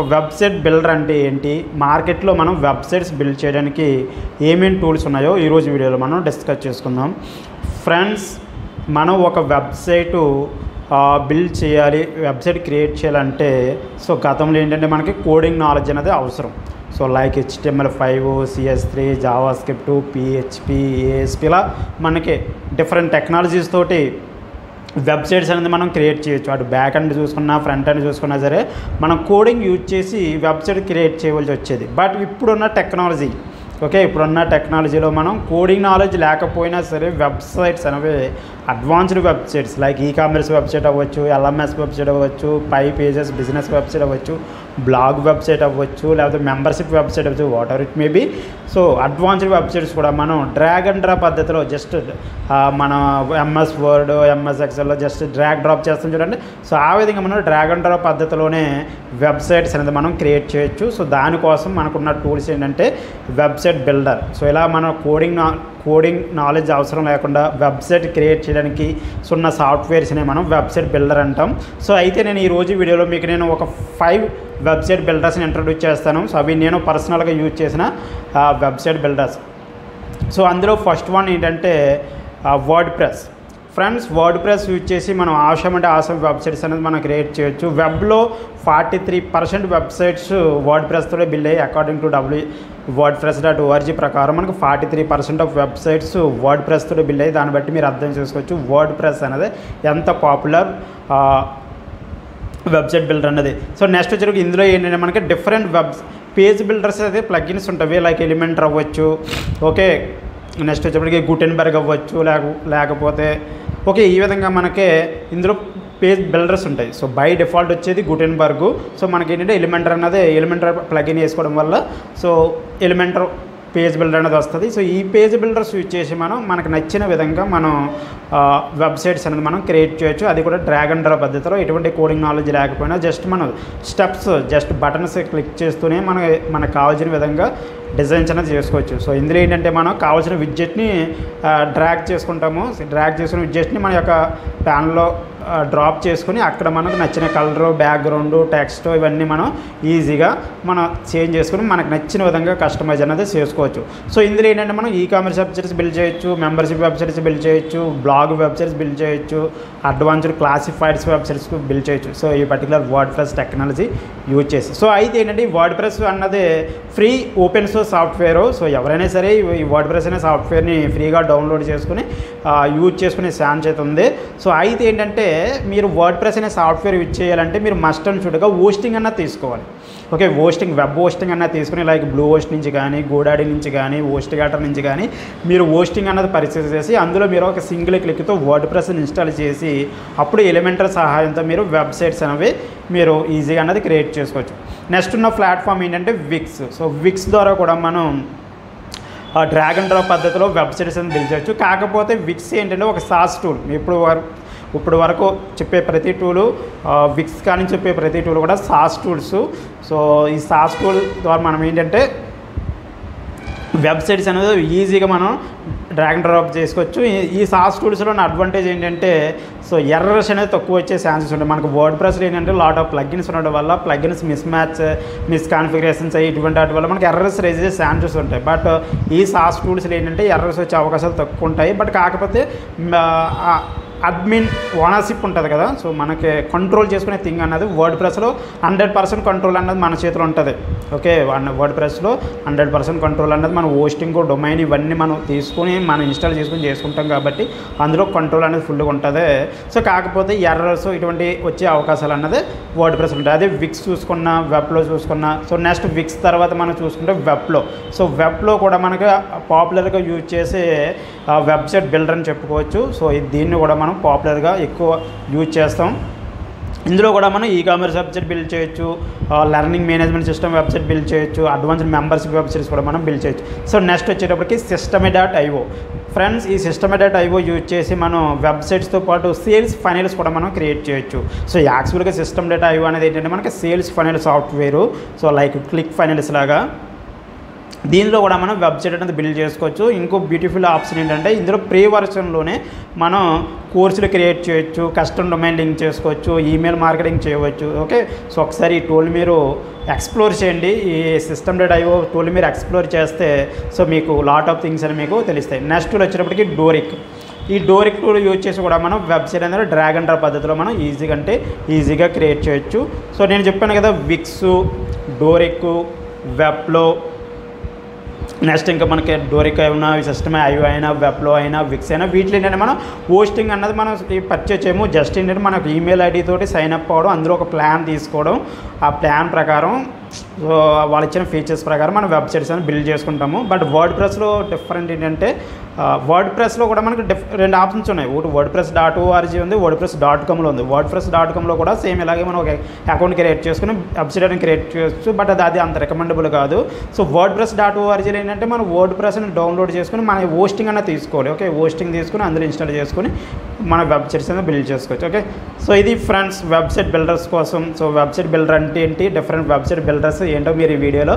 ఒక website builder అంటే ఏంటి? మార్కెట్లో మనం వెబ్సైట్స్ బిల్డ్ చేయడానికి ఏమేమి టూల్స్ ఉన్నాయో ఈరోజు వీడియోలో మనం డిస్కస్ చేసుకుందాం. ఫ్రెండ్స్ మనం ఒక వెబ్సైటు బిల్డ్ చేయాలి వెబ్సైట్ క్రియేట్ చేయాలంటే సో గతంలో ఏంటంటే మనకి కోడింగ్ నాలెడ్జ్ అనేది అవసరం. So like HTML five CSS three JavaScript PHP ASP ఇలా మనకి డిఫరెంట్ టెక్నాలజీస్ తోటి వెబ్సైట్స్ అనేది మనం క్రియేట్ చేయొచ్చు. అటు బ్యాక్ అండ్ చూసుకున్నా ఫ్రంట్ అండ్ చూసుకున్నా సరే మనం కోడింగ్ యూజ్ చేసి వెబ్సైట్ క్రియేట్ చేయవలసి వచ్చేది. బట్ ఇప్పుడున్న టెక్నాలజీ ఓకే ఇప్పుడున్న టెక్నాలజీలో మనం కోడింగ్ నాలెడ్జ్ లేకపోయినా సరే వెబ్సైట్స్ అనేవి advanced websites like e commerce website అవ్వచ్చు ఎల్ఎంఎస్ వెబ్సైట్ అవ్వచ్చు పై పేజెస్ బిజినెస్ వెబ్సైట్ అవ్వచ్చు బ్లాగ్ వెబ్సైట్ అవ్వచ్చు లేకపోతే మెంబర్షిప్ వెబ్సైట్ అవ్వచ్చు whatever it maybe so advanced websites కూడా మనం డ్రాగ్ అండ్ డ్రా పద్ధతిలో జస్ట్ మన ఎంఎస్ వర్డ్ ఎంఎస్ ఎక్సెల్లో జస్ట్ డ్రాగ్ డ్రాప్ చేస్తాం చూడండి. సో ఆ విధంగా మనం డ్రాగ్ అండ్ డ్రా పద్ధతిలోనే వెబ్సైట్స్ అనేది మనం క్రియేట్ చేయొచ్చు. సో దానికోసం మనకున్న టూల్స్ ఏంటంటే వెబ్సైట్ బిల్డర్ సో ఇలా మనం కోడింగ్ నా కోడింగ్ నాలెడ్జ్ అవసరం లేకుండా వెబ్సైట్ క్రియేట్ చేయడానికి సో ఉన్న సాఫ్ట్వేర్స్నే మనం వెబ్సైట్ బిల్డర్ అంటాం. సో అయితే నేను ఈరోజు వీడియోలో మీకు నేను ఒక ఫైవ్ వెబ్సైట్ బిల్డర్స్ని ఇంట్రడ్యూస్ చేస్తాను. సో అవి నేను పర్సనల్గా యూజ్ చేసిన వెబ్సైట్ బిల్డర్స్. సో అందులో ఫస్ట్ వన్ ఏంటంటే WordPress friends WordPress use చేసి మనం ఆశం అంటే ఆశం వెబ్సైట్స్ అనేది మనం క్రియేట్ చేయొచ్చు. వెబ్లో ఫార్టీ త్రీ పర్సెంట్ వెబ్సైట్స్ వర్డ్ ప్రెస్తోనే బిల్ అయ్యి according to W WordPress dot O R G ప్రకారం మనకు forty three percent of websites word ప్రెస్తోనే బిల్ అయ్యి దాన్ని బట్టి మీరు అర్థం చేసుకోవచ్చు. వర్డ్ ప్రెస్ అనేది ఎంత పాపులర్ వెబ్సైట్ బిల్డర్ అన్నది. సో నెక్స్ట్ వచ్చి ఇందులో ఏంటంటే మనకి డిఫరెంట్ వెబ్ పేజ్ బిల్డర్స్ అయితే ప్లగిన్స్ ఉంటాయి. లైక్ ఎలిమెంటర్ అవ్వచ్చు. ఓకే నెక్స్ట్ వచ్చేప్పటికి గుటెన్బర్గ్ అవ్వచ్చు లేక లేకపోతే ఓకే ఈ విధంగా మనకే ఇందులో పేజ్ బిల్డర్స్ ఉంటాయి. సో బై డిఫాల్ట్ వచ్చేది గుటెన్బర్గ్ సో మనకి ఏంటంటే ఎలిమెంటర్ అన్నది ఎలిమెంటర్ ప్లగిన్ వేసుకోవడం వల్ల సో ఎలిమెంటర్ పేజ్ బిల్డర్ అనేది వస్తుంది. సో ఈ పేజ్ బిల్డర్స్ యూజ్ చేసి మనం మనకు నచ్చిన విధంగా మనం వెబ్సైట్స్ అనేది మనం క్రియేట్ చేయొచ్చు. అది కూడా డ్రాగ్ అండ్ డ్రా పద్ధతిలో ఎటువంటి కోడింగ్ నాలెడ్జ్ లేకపోయినా జస్ట్ మనం స్టెప్స్ జస్ట్ బటన్స్ క్లిక్ చేస్తూనే మన మనకు కావాల్సిన విధంగా డిజైన్స్ అనేది చేసుకోవచ్చు. సో ఇందులో ఏంటంటే మనం కావాల్సిన విద్యుత్ని డ్రాగ్ చేసుకుంటాము. డ్రాగ్ చేసుకున్న విద్యుత్ని మన యొక్క ప్యాన్లో డ్రాప్ చేసుకుని అక్కడ మనకు నచ్చిన కలరు బ్యాక్గ్రౌండ్ టెక్స్ట్ ఇవన్నీ మనం ఈజీగా మనం చేంజ్ చేసుకుని మనకు నచ్చిన విధంగా కస్టమైజ్ అనేది చేసుకోవచ్చు. సో ఇందులో ఏంటంటే మనం ఈ కామర్స్ వెబ్సైట్స్ బిల్డ్ చేయొచ్చు మెంబర్షిప్ వెబ్సైట్స్ బిల్డ్ చేయొచ్చు బ్లాగ్ వెబ్సైట్స్ బిల్డ్ చేయొచ్చు అడ్వాన్స్డ్ క్లాసిఫైడ్స్ వెబ్సైట్స్ బిల్డ్ చేయొచ్చు. సో ఈ particular WordPress technology use చేసి. సో అయితే ఏంటంటే ఈ వర్డ్ ప్రెస్ అన్నది free open source software so ఎవరైనా సరే ఈ వర్డ్ ప్రెస్ అనే సాఫ్ట్వేర్ని ఫ్రీగా డౌన్లోడ్ చేసుకుని యూజ్ చేసుకునే ఛాన్స్ అయితే ఉంది. సో అయితే ఏంటంటే మీరు వర్డ్ ప్రెస్ అనే సాఫ్ట్వేర్ యూజ్ చేయాలంటే మీరు మస్ట్ అండ్ షుడ్గా హోస్టింగ్ అన్న తీసుకోవాలి. ఓకే హోస్టింగ్ వెబ్ హోస్టింగ్ అన్న తీసుకుని లైక్ బ్లూ హోస్ట్ నుంచి కానీ గోడాడి నుంచి కానీ హోస్ట్ గాటర్ నుంచి కానీ మీరు హోస్టింగ్ అన్నది పరిస్థితి చేసి అందులో మీరు ఒక సింగిల్ క్లిక్తో వర్డ్ ప్రెస్ని ఇన్స్టాల్ చేసి అప్పుడు ఎలిమెంటర్ సహాయంతో మీరు వెబ్సైట్స్ అనేవి మీరు ఈజీగా అన్నది క్రియేట్ చేసుకోవచ్చు. నెక్స్ట్ ఉన్న ప్లాట్ఫామ్ ఏంటంటే విక్స్ సో విక్స్ ద్వారా కూడా మనం డ్రాగన్ డ్రాప్ పద్ధతిలో వెబ్సైట్స్ అని బిల్డ్ చేయొచ్చు. కాకపోతే విక్స్ ఏంటంటే ఒక సాస్ టూల్ ఇప్పుడు వరకు ఇప్పుడు వరకు చెప్పే ప్రతి టూలు విక్స్ కానీ చెప్పే ప్రతి టూలు కూడా సాస్ టూల్స్. సో ఈ సాస్ టూల్ ద్వారా మనం ఏంటంటే వెబ్సైట్స్ అనేది ఈజీగా మనం డ్రాగ్ అండ్ డ్రాప్ చేసుకోవచ్చు. ఈ సాస్ టూల్స్లో ఉన్న అడ్వాంటేజ్ ఏంటంటే సో ఎర్రర్స్ అనేది తక్కువ వచ్చే ఛాన్సెస్ ఉంటాయి. మనకు వర్డ్ ప్రెస్లో ఏంటంటే లాట్ ఆఫ్ ప్లగ్గిన్స్ ఉండడం వల్ల plugins mismatch misconfigurations ఇటువంటి వాటి వల్ల మనకి ఎర్రర్స్ రేజ్ చేసే ఛాన్సెస్ ఉంటాయి. బట్ ఈ సాస్ టూల్స్లో ఏంటంటే ఎర్రర్స్ వచ్చే అవకాశాలు తక్కువ ఉంటాయి. బట్ కాకపోతే అడ్మిన్ ఓనర్షిప్ ఉంటుంది కదా సో మనకి కంట్రోల్ చేసుకునే థింగ్ అన్నది వర్డ్ ప్రెస్లో హండ్రెడ్ పర్సెంట్ కంట్రోల్ అన్నది మన చేతిలో ఉంటుంది. ఓకే వర్డ్ ప్రెస్లో హండ్రెడ్ పర్సెంట్ కంట్రోల్ అన్నది మన హోస్టింగ్ డొమైన్ ఇవన్నీ మనం తీసుకుని మనం ఇన్స్టాల్ చేసుకుని చేసుకుంటాం కాబట్టి అందులో కంట్రోల్ అనేది ఫుల్గా ఉంటుంది. సో కాకపోతే ఎర్రర్స్ ఇటువంటి వచ్చే అవకాశాలు అన్నది వర్డ్ ప్రెస్ ఉంటుంది. అదే విక్స్ చూసుకున్న వెబ్లో చూసుకున్న సో నెక్స్ట్ విక్స్ తర్వాత మనం చూసుకుంటే వెబ్లో సో వెబ్లో కూడా మనకు పాపులర్గా యూజ్ చేసే వెబ్సైట్ బిల్డర్ అని చెప్పుకోవచ్చు. సో దీన్ని కూడా మనం పాపులర్గా ఎక్కువ యూజ్ చేస్తాం. ఇందులో కూడా మనం ఈ కామర్స్ వెబ్సైట్ బిల్డ్ చేయొచ్చు learning management system website build చేయొచ్చు అడ్వాన్స్డ్ మెంబర్షిప్ వెబ్సైట్స్ కూడా మనం బిల్డ్ చేయొచ్చు. సో నెక్స్ట్ వచ్చేటప్పటికి సిస్టమే డాట్ ఐఓ ఫ్రెండ్స్ ఈ సిస్టమే డాట్ ఐఓ యూజ్ చేసి మనం వెబ్సైట్స్తో పాటు సేల్స్ ఫైనల్స్ కూడా మనం క్రియేట్ చేయొచ్చు. సో యాక్చువల్గా సిస్టమ్ డేటా ఐఓ అనేది ఏంటంటే మనకి sales funnel software so like click funnels లాగా. దీనిలో కూడా మనం వెబ్సైట్ అనేది బిల్డ్ చేసుకోవచ్చు. ఇంకో బ్యూటిఫుల్ ఆప్షన్ ఏంటంటే ఇందులో ప్రీ వర్షన్లోనే మనం కోర్సులు క్రియేట్ చేయొచ్చు కస్టమ్ డొమైన్ లింక్ చేసుకోవచ్చు ఈమెయిల్ మార్కెటింగ్ చేయవచ్చు. ఓకే? సో ఒకసారి ఈ టూల్ మీరు ఎక్స్ప్లోర్ చేయండి. ఈ సిస్టమ్ డేట్ ఐఓ టూల్ మీరు ఎక్స్ప్లోర్ చేస్తే సో మీకు లాట్ ఆఫ్ థింగ్స్ అని మీకు తెలుస్తాయి. నెక్స్ట్ టూల్ వచ్చేటప్పటికి డోరిక్. ఈ డోరిక్ టూల్ యూజ్ చేసి కూడా మనం వెబ్సైట్ అనేది డ్రాగ్ అండ్ డ్రాప్ పద్ధతిలో మనం ఈజీగా అంటే ఈజీగా క్రియేట్ చేయొచ్చు. సో నేను చెప్పాను కదా విక్స్ డోరిక్ వెబ్లో నెక్స్ట్ ఇంకా మనకి డోరిక్ అయినా సిస్టమ్ ఐవ్ అయినా వెబ్లో అయినా విక్స్ అయినా వీటిలో ఏంటంటే మనం పోస్టింగ్ అన్నది మనం పర్చేస్ చేయము. జస్ట్ ఏంటంటే మనకు ఈమెయిల్ ఐడి తోటి సైన్ అప్ అవ్వడం అందులో ఒక ప్లాన్ తీసుకోవడం. ఆ ప్లాన్ ప్రకారం సో వాళ్ళు ఇచ్చిన ఫీచర్స్ ప్రకారం మనం వెబ్సైట్స్ అని బిల్డ్ చేసుకుంటాము. బట్ వర్డ్ ప్రెస్లో డిఫరెంట్ ఏంటంటే వర్డ్ ప్రెస్లో కూడా మనకి డిఫ్ రెండు ఆప్షన్స్ ఉన్నాయి. ఒకటి WordPress dot O R G ఉంది వర్డ్ ప్రెస్ డాట్ కామ్లో ఉంది. వర్డ్ ప్రెస్ డాట్ కామ్లో కూడా సేమ్ ఇలాగే మనం ఒక అకౌంట్ క్రియేట్ చేసుకుని వెబ్సైట్ అని క్రియేట్ చేయొచ్చు బట్ అది అది అంత రికమెండబుల్ కాదు. సో వర్డ్ ప్రెస్ డాట్ ఓఆర్జీలో ఏంటంటే మనం వర్డ్ ప్రెస్ని డౌన్లోడ్ చేసుకుని మన హోస్టింగ్ అన్న తీసుకోవాలి. ఓకే హోస్టింగ్ తీసుకుని అందులో ఇన్స్టాల్ చేసుకుని మన వెబ్సైట్స్ అనేది బిల్డ్ చేసుకోవచ్చు. ఓకే సో ఇది ఫ్రెండ్స్ వెబ్సైట్ బిల్డర్స్ కోసం. సో వెబ్సైట్ బిల్డర్ అంటే ఏంటి? డిఫరెంట్ వెబ్సైట్ బిల్డర్స్ ఏంటో మీరు ఈ వీడియోలో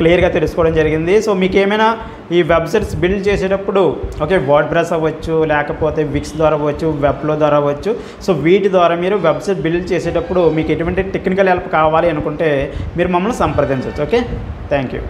క్లియర్గా తెలుసుకోవడం జరిగింది. సో మీకు ఏమైనా ఈ వెబ్సైట్స్ బిల్డ్ చేసేటప్పుడు ఓకే వర్డ్ ప్రెస్ అవ్వచ్చు లేకపోతే విక్స్ ద్వారా అవ్వచ్చు వెబ్లో ద్వారా అవ్వచ్చు. సో వీటి ద్వారా మీరు వెబ్సైట్ బిల్డ్ చేసేటప్పుడు మీకు ఎటువంటి టెక్నికల్ హెల్ప్ కావాలి అనుకుంటే మీరు మమ్మల్ని సంప్రదించవచ్చు ఓకే? Thank you